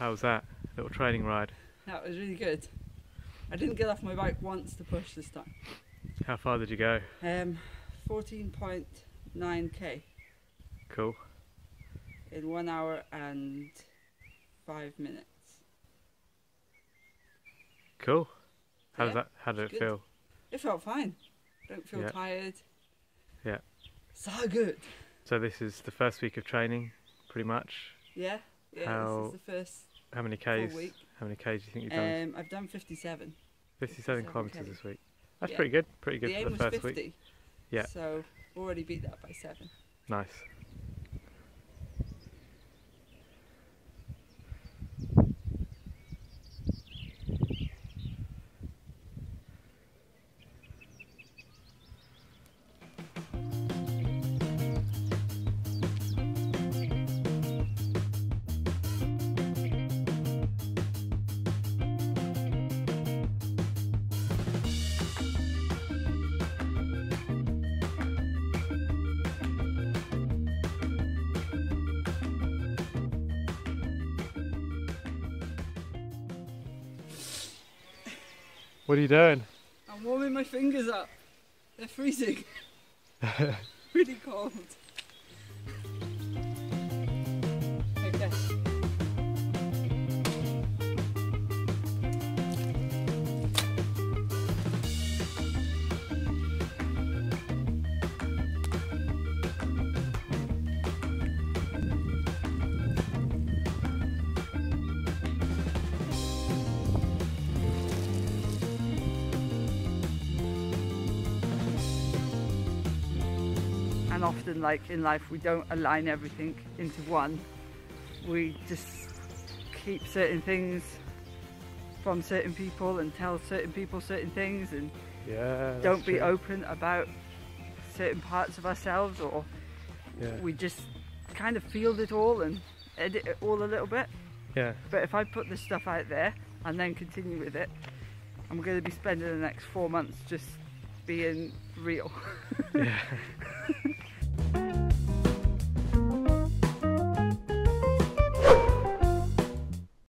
How was that? Little training ride. That was really good. I didn't get off my bike once to push this time. How far did you go? Um, 14.9k Cool. in one hour and five minutes. Cool. How does Yeah, that? How did it good. feel? It felt fine. Don't feel Yeah. tired. Yeah. So good. So this is the first week of training, pretty much. Yeah. Yeah. How- This is the first How many k's? week. How many k's do you think you've done? Um, I've done 57. 57 57 kilometres this week. That's Yeah. pretty good. Pretty good the for the was first 50. week. Yeah. So already beat that by seven. Nice. What are you doing? I'm warming my fingers up. They're freezing. really cold. And often like in life we don't align everything into one we just keep certain things from certain people and tell certain people certain things and Yeah. don't be true. open about certain parts of ourselves or Yeah. we just kind of field it all and edit it all a little bit Yeah. but if I put this stuff out there and then continue with it I'm going to be spending the next four months just being real Yeah.